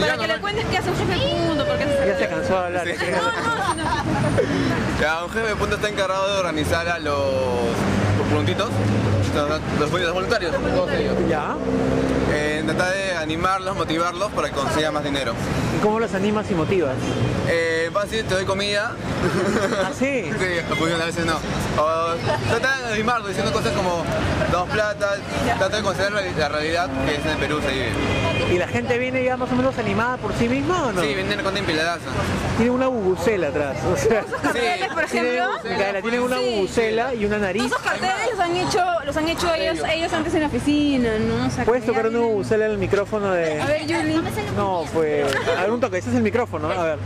Para que le cuentes qué hace un jefe de punto, porque Ya se cansó de hablar. Ya, un jefe de punto está encargado de organizar a los, los puntitos, los, los voluntarios, todos. Ya. Eh, tratar de animarlos, motivarlos para que consiga más dinero. ¿Cómo los animas y motivas? Eh, fácil, te doy comida. ¿Ah, sí? Sí, a veces no. O trata de animarlos diciendo cosas como dos platas, trata de considerar la- realidad que es en el Perú se vive. ¿Y la gente viene ya más o menos animada por sí misma o no? Sí, vienen con empiladaza. Tiene una bubucela atrás. O sea, carteles, por tiene, ejemplo. Tienen una Sí. bubucela y una nariz. Esos carteles los han hecho, los han hecho ellos, ellos antes en la oficina, ¿no? O sea, ¿Puedes tocar una bubucela en el micrófono de...? A ver, Yuli. No, pues... A ver, un toque, ese es el micrófono, ¿no? A ver.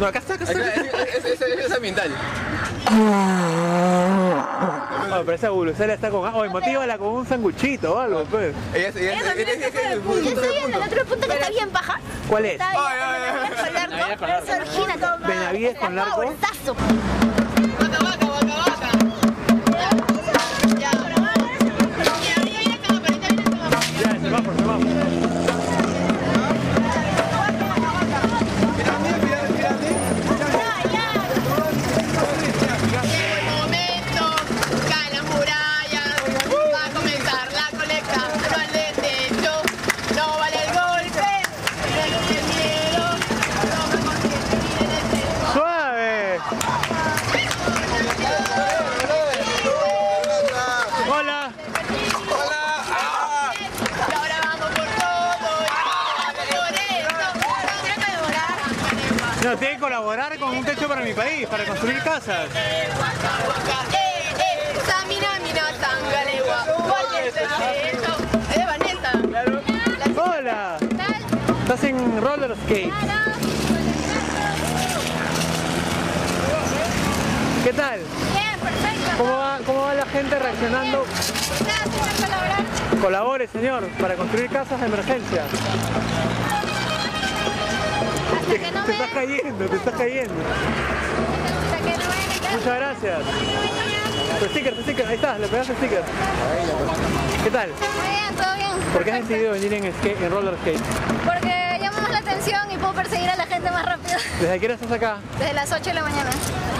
No, acá está, acá está. Acá, Es, es- es- es ambiental. Oh, pero esa bubucela está con... Oh, motívala con un sanguchito o algo, pues. Ella ella Ella el otro punto que está bien paja. ¿Cuál es? Bien con largo. Benavides con largo. No, tiene que colaborar con un techo para mi país, para construir casas. Hola. Estás en roller skate. ¿Qué tal? Bien, perfecto. ¿Cómo va, ¿Cómo va la gente reaccionando? Por colaborar. Colabore, señor, para construir casas de emergencia. Hasta que no Te me estás cayendo, te estás cayendo. hasta que no me Muchas gracias. Tu sticker, tu sticker, ahí está, le pegaste sticker. ¿Qué tal? Muy bien, todo bien. ¿Por qué has decidido venir en, skate, en roller skate? Porque llamo más la atención y puedo perseguir a la gente más rápido. ¿Desde qué hora estás acá? Desde las 8 de la mañana.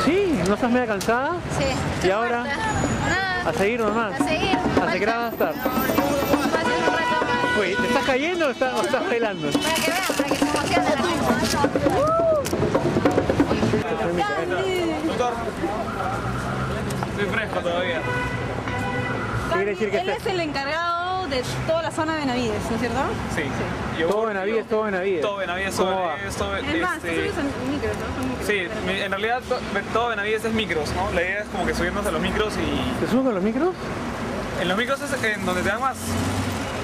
Sí, ¿no estás media cansada? Sí. ¿Y ahora? Nada. A seguir nomás. A seguir. ¿Hasta qué hora vas a estar? Un rato más. Uy, ¿te estás cayendo o estás, o estás bailando? Para que vean, para que se emocione la gente. Estoy fresco todavía. ¿Qué quiere decir que Él es el encargado de toda la zona de Benavides, ¿no es cierto? Sí. Yo- Todo Benavides, todo Benavides. Todo Benavides, ¿Cómo todo? Benavides, todo Es más, este, tú subes en micro, ¿no? Son micros. Sí, en realidad to- todo Benavides es micros, ¿no? La idea es como que subirnos a los micros y... ¿Te suben con los micros? En los micros es en donde te dan más.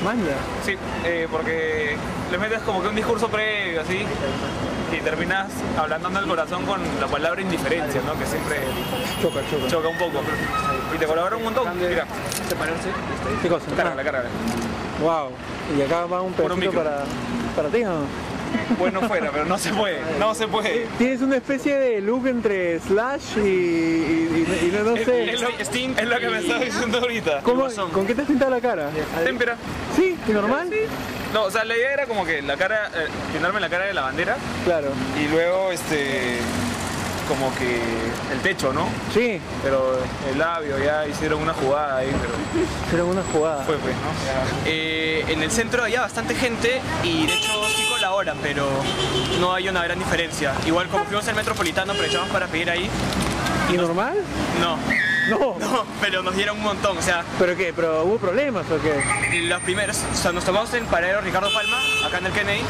Manja. Sí, eh, porque le metes como que un discurso previo, así, y terminas ablandando el corazón con la palabra indiferencia, ¿no? Que siempre Choca, choca. choca un poco. Y te colabora un montón. Mira, ¿Qué cosa? cárgala, cárgala. Wow. Y acá va un pedacito para, para ti, ¿no? Bueno fuera, pero no se puede, no se puede. Tienes una especie de look entre Slash y, y, y- y no, sé. es lo, es lo que me estaba diciendo ahorita. ¿Cómo- ¿Con qué te has pintado la cara? Témpera. ¿Sí? ¿Y normal? No, o sea, la idea era como que la cara, eh, pintarme la cara de la bandera Claro. y luego este como que el techo, ¿no? Sí, Pero el labio ya hicieron una jugada ahí, pero pero una jugada. fue pues, ¿no? Eh, en el centro había bastante gente y de hecho sí colaboran, pero no hay una gran diferencia. Igual como fuimos al metropolitano, aprovechamos para pedir ahí. ¿Y normal? No, No. no, pero nos dieron un montón. O sea, ¿Pero qué? ¿Pero hubo problemas o qué? los primeros, o sea, nos tomamos en el paradero Ricardo Palma, acá en el Kennedy,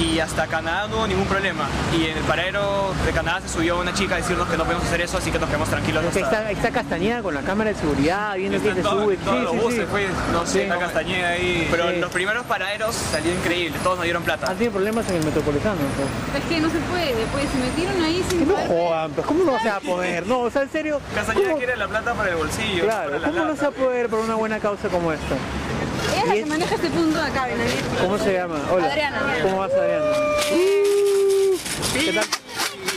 y hasta Canadá no hubo ningún problema. Y en el paradero de Canadá se subió una chica a decirnos que no podemos hacer eso, así que nos quedamos tranquilos. Que hasta- está, está Castañeda con la cámara de seguridad, viendo en se todo- sube. todos los buses, pues, no sé, Sí. está Castañeda ahí. Pero Sí. en los primeros paraderos salió increíble, todos nos dieron plata. Han tenido problemas en el metropolitano. pues. Es que no se puede, pues se metieron ahí sin Que no jodan, pues ¿cómo no se va a poder? No, o sea, en serio. Castañeda ¿cómo- quiere la plata para el bolsillo. Claro, para la ¿cómo no se va a poder por una buena causa como esta? Ella es la ¿Y que maneja este punto de acá, Benavides. ¿Cómo se llama? Hola. Adriana. ¿Cómo vas, Adriana? ¿Qué tal,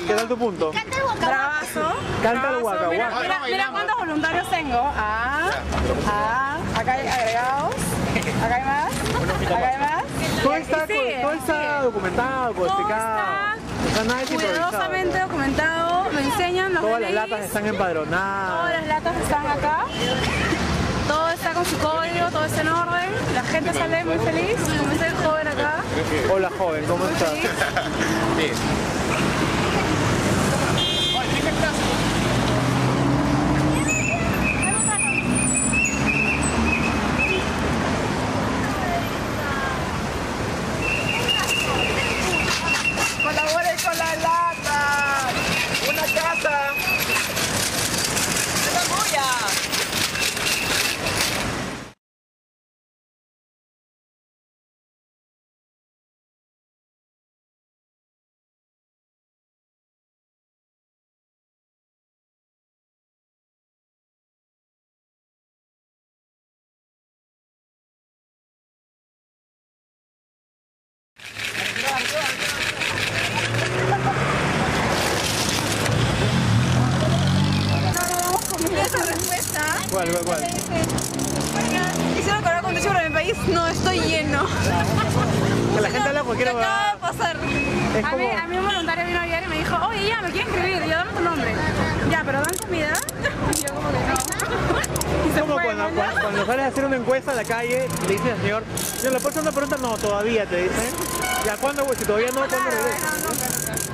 ¿Qué tal tu punto? Canta el guacamole. Bravazo. Canta el guaca, Mira, guaca. mira, mira cuántos voluntarios tengo. Ah, ah, acá hay agregados. Acá hay más. Acá hay más. Todo está, sigue, todo está documentado, codificado. cuidadosamente documentado, me enseñan los Todas las latas están Todas empadronadas. las latas están acá. Todo está con su código, todo está en orden. La gente sale muy feliz. Como este joven acá. Hola joven, ¿cómo estás? Bien. Colabore con la lata. Una casa. Una bulla. Esa ¿Cuál, cuál, cuál? Quisiera acordar cuando estoy en mi país. No, estoy lleno. Que la gente habla cualquier ¿Qué acaba de pasar? Es a, mí, a mí un voluntario vino ayer y me dijo, oye, ya, me quiero inscribir. Yo, dame tu nombre. Ya, pero dan comida. Y yo como que no. Es como cuando, cuando, cuando sales a hacer una encuesta en la calle, le dices al señor, señor, ¿le puedo hacer una pregunta? No, todavía, te dicen. Ya, ¿cuándo, güey? Si todavía no, ¿cuándo Claro,